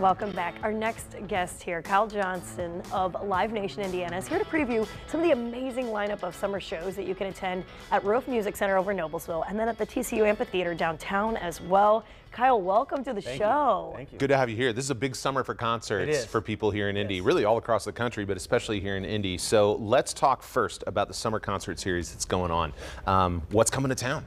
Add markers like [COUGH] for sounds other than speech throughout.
Welcome back. Our next guest here, Kyle Johnson of Live Nation Indiana, is here to preview some of the amazing lineup of summer shows that you can attend at Ruoff Music Center over in Noblesville and then at the TCU Amphitheater downtown as well. Kyle, welcome to the Thank show. You. Thank you. Good to have you here. This is a big summer for concerts for people here in Indy, yes. really all across the country, but especially here in Indy. So let's talk first about the summer concert series that's going on. Um, what's coming to town?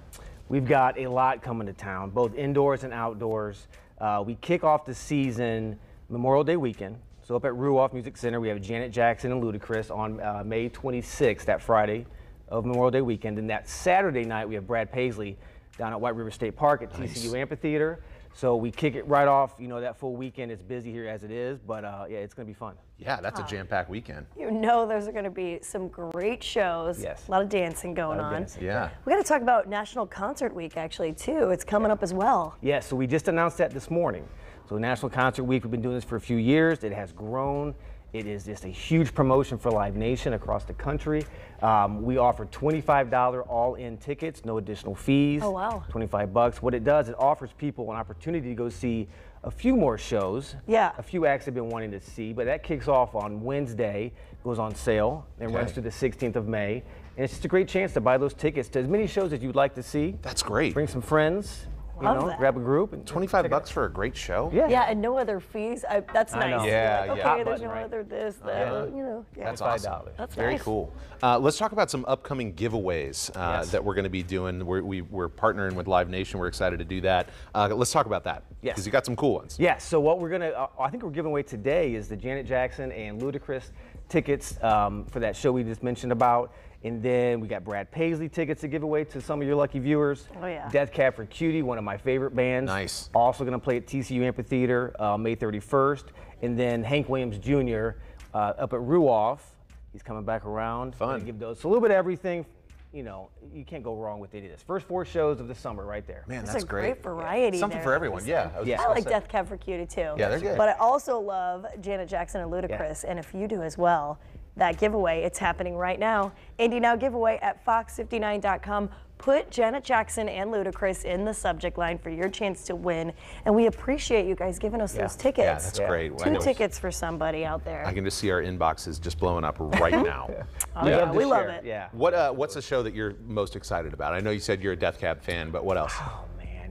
We've got a lot coming to town, both indoors and outdoors. Uh, we kick off the season Memorial Day weekend. So up at Ruoff Music Center, we have Janet Jackson and Ludacris on uh, May 26th, that Friday of Memorial Day weekend. And that Saturday night, we have Brad Paisley down at White River State Park at nice. TCU Amphitheater. So we kick it right off. You know, that full weekend is busy here as it is, but uh, yeah, it's going to be fun. Yeah, that's a jam-packed weekend. You know there's going to be some great shows. Yes. A lot of dancing going of on. Dancing. Yeah. We got to talk about National Concert Week actually too. It's coming yeah. up as well. Yeah, so we just announced that this morning. So National Concert Week, we've been doing this for a few years. It has grown. It is just a huge promotion for Live Nation across the country. Um, we offer $25 all-in tickets, no additional fees. Oh, wow. 25 bucks. What it does, it offers people an opportunity to go see a few more shows. Yeah. A few acts they've been wanting to see, but that kicks off on Wednesday, goes on sale, and okay. runs through the 16th of May. And it's just a great chance to buy those tickets to as many shows as you'd like to see. That's great. Bring some friends, you Love know, that. grab a group. And 25 bucks for a great show? Yeah. Yeah, and no other fees. I, that's I nice. know. Yeah, like, yeah. Okay, there's button, no right? other this, that, Yeah. you know. Yeah. That's $25. awesome. That's Very nice. cool. Uh, let's talk about some upcoming giveaways uh, Yes. that we're going to be doing. We're, we, we're partnering with Live Nation. We're excited to do that. Uh, let's talk about that. Yes. Because you got some cool ones. Yeah, so what we're gonna, uh, I think we're giving away today is the Janet Jackson and Ludacris tickets um, for that show we just mentioned about. And then we got Brad Paisley tickets to give away to some of your lucky viewers. Oh, yeah. Death Cab for Cutie, one of my favorite bands. Nice. Also gonna play at TCU Amphitheater uh, May 31st. And then Hank Williams Jr. Uh, up at Ruoff. He's coming back around. Fun. Gonna give those so a little bit of everything. You know, you can't go wrong with any of this. First four shows of the summer right there. Man, It's that's a great variety Something there, for everyone. Yeah. I, was Yeah. I like. Death Cab for Cutie too. Yeah, they're good. But I also love Janet Jackson and Ludacris, and if you do as well, that giveaway, it's happening right now. Indy Now giveaway at fox59.com. Put Janet Jackson and Ludacris in the subject line for your chance to win. And we appreciate you guys giving us Yeah. those tickets. Yeah, that's Yeah. great. Two know- tickets for somebody out there. I can just see our inboxes just blowing up right [LAUGHS] now. Oh, We yeah, love to we love it. Yeah. What uh, What's a show that you're most excited about? I know you said you're a Death Cab fan, but what else?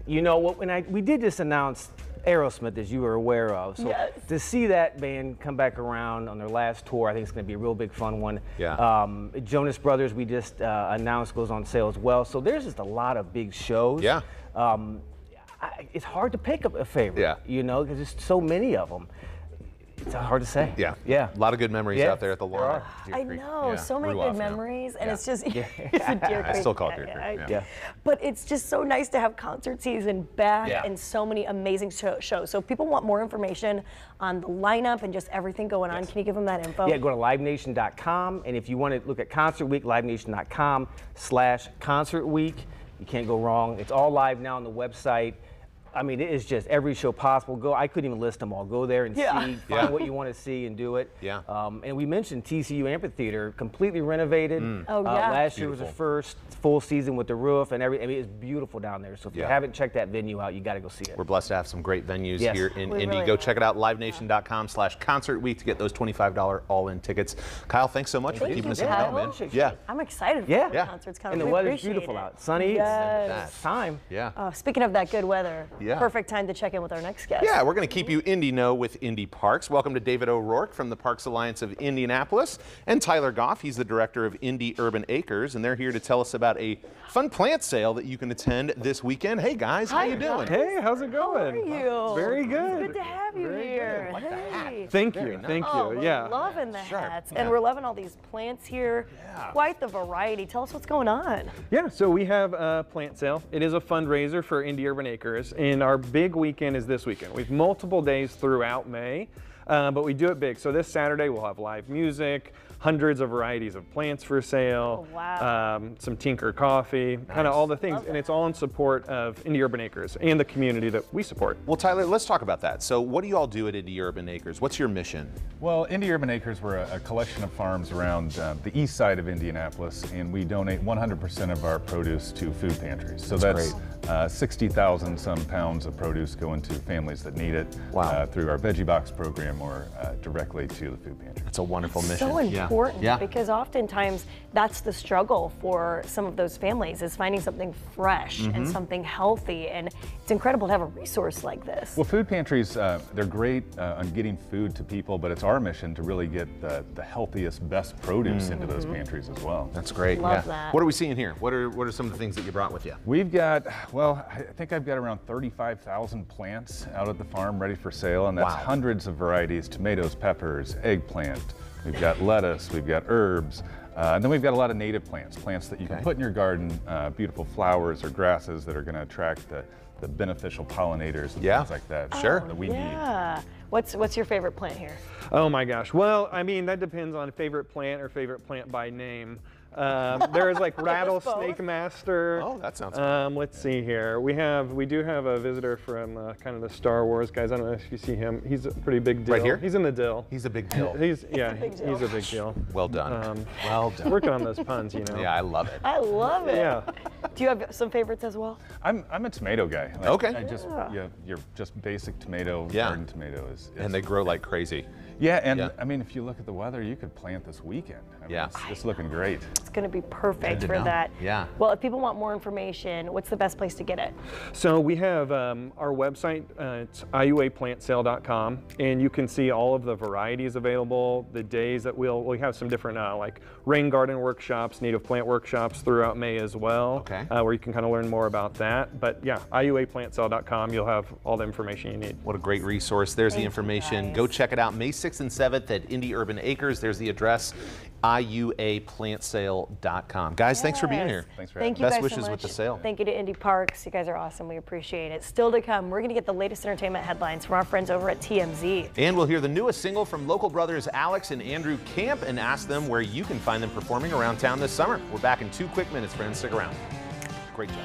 Man, you know what? When I we did just announce Aerosmith, as you were aware of, so Yes. to see that band come back around on their last tour, I think it's going to be a real big fun one. Yeah. Um, Jonas Brothers, we just uh, announced goes on sale as well. So there's just a lot of big shows. Yeah. Um, I, it's hard to pick a, a favorite. Yeah. You know, because there's so many of them. It's hard to say. Yeah. Yeah. A lot of good memories Yeah, out there at the there lawn. Deer I Creek. know, Yeah, so many Ruoff good now. memories, and Yeah. it's just, [LAUGHS] it's a Deer I Creek. still call it Deer Creek, I- yeah. Yeah. But it's just so nice to have concert season back Yeah. and so many amazing sho- shows. So if people want more information on the lineup and just everything going on, can you give them that info? Yeah, go to livenation.com. And if you want to look at Concert Week, livenation.com slash concert week. You can't go wrong. It's all live now on the website. I mean, it is just every show possible. Go. I couldn't even list them all. Go there and Yeah. see, find Yeah. what you want to see, and do it. Yeah. Um, and we mentioned TCU Amphitheater, completely renovated. Oh, Uh, yeah. last year was the first full season with the roof and every. I mean, it's beautiful down there. So if you haven't checked that venue out, you got to go see it. We're blessed to have some great venues Yes. here in We Indy. really Go are. check it out, livenation.com slash concert week to get those $25 all-in tickets. Kyle, thanks so much for Thank keeping you, us in the Kyle. know, man. Yeah. I'm excited for Yeah. the Yeah. concerts coming. And the We weather's beautiful it. out. Sunny. Yes. It's, it's time. Yeah. Uh, speaking of that good weather, Yeah. perfect time to check in with our next guest. Yeah, we're going to keep you Indy know with Indy Parks. Welcome to David O'Rourke from the Parks Alliance of Indianapolis and Tyler Goff. He's the director of Indy Urban Acres, and they're here to tell us about a fun plant sale that you can attend this weekend. Hey guys, how you doing? guys. Hey, how's it going? How are you? Very It's good. good to have you Very here. Like the hat. Hey. Thank Very you, nice. thank Oh, you. we're Yeah. loving the Sharp. hats, Yeah. and we're loving all these plants here. Yeah. Quite the variety. Tell us what's going on. Yeah, so we have a plant sale. It is a fundraiser for Indy Urban Acres, and our big weekend is this weekend. We have multiple days throughout May. Uh, but we do it big. So this Saturday we'll have live music, hundreds of varieties of plants for sale, Oh, wow. um, some Tinker coffee, kind of all the things. And it's all in support of Indy Urban Acres and the community that we support. Well, Tyler, let's talk about that. So, what do you all do at Indy Urban Acres? What's your mission? Well, Indy Urban Acres, we're a, a collection of farms around uh, the east side of Indianapolis, and we donate 100% of our produce to food pantries. So that's, uh, 60,000 some pounds of produce going to families that need it Wow. uh, through our Veggie Box program or uh, directly to the food pantry. It's a wonderful mission. so Yeah. Important Yeah. because oftentimes that's the struggle for some of those families is finding something fresh Mm-hmm. and something healthy and it's incredible to have a resource like this Well, food pantries, uh, they're great uh, on getting food to people, but it's our mission to really get the, the healthiest, best produce into those pantries as well. That's great. Love yeah. that. What are we seeing here? What are what are some of the things that you brought with you? We've got, well, I think I've got around 35,000 plants out at the farm ready for sale, and that's Wow. hundreds of varieties tomatoes, peppers, eggplant. We've got lettuce, we've got herbs, uh, and then we've got a lot of native plants, plants that you Okay. can put in your garden, uh, beautiful flowers or grasses that are going to attract the, the beneficial pollinators and Yeah. things like that. Sure. That we need. yeah what's what's your favorite plant here Oh my gosh. Well, I mean, that depends on favorite plant or favorite plant by name. Um, there's like [LAUGHS] rattlesnake master. Oh, that sounds fun. Um, let's see here. We have, we do have a visitor from uh, kind of the Star Wars guys. I don't know if you see him. He's a pretty big deal. Right here? He's in the dill. He's a big deal. He's yeah. big he's a big deal. Well done. Um, well done. Working on those puns, you know. Yeah, I love it. i love it Yeah. do you have some favorites as well I'm, I'm a tomato guy. Like, Okay. I just, yeah, your just basic tomato, Yeah. garden tomato is, is And they grow like crazy. Yeah, and Yeah. I mean, if you look at the weather, you could plant this weekend. I mean, Yeah. it's, it's looking great. It's going to be perfect to for know. that Yeah. well if people want more information what's the best place to get it So we have um, our website, uh, it's iuaplantsale.com, and you can see all of the varieties available, the days that we'll, we have some different uh, like rain garden workshops, native plant workshops throughout May as well, Okay. uh, where you can kind of learn more about that. But yeah, iuaplantsale.com, you'll have all the information you need. What a great resource. There's the Thank you, information. Go check it out May 6th and 7th at Indy Urban Acres. There's the address, iuaplantsale.com. Guys, thanks for being here. Thanks for Thank having you Best guys so wishes with the sale. Thank you to Indy Parks. You guys are awesome. We appreciate it. Still to come, we're going to get the latest entertainment headlines from our friends over at TMZ. And we'll hear the newest single from local brothers Alex and Andrew Camp and ask them where you can find them performing around town this summer. We're back in two quick minutes, friends. Stick around. Great job.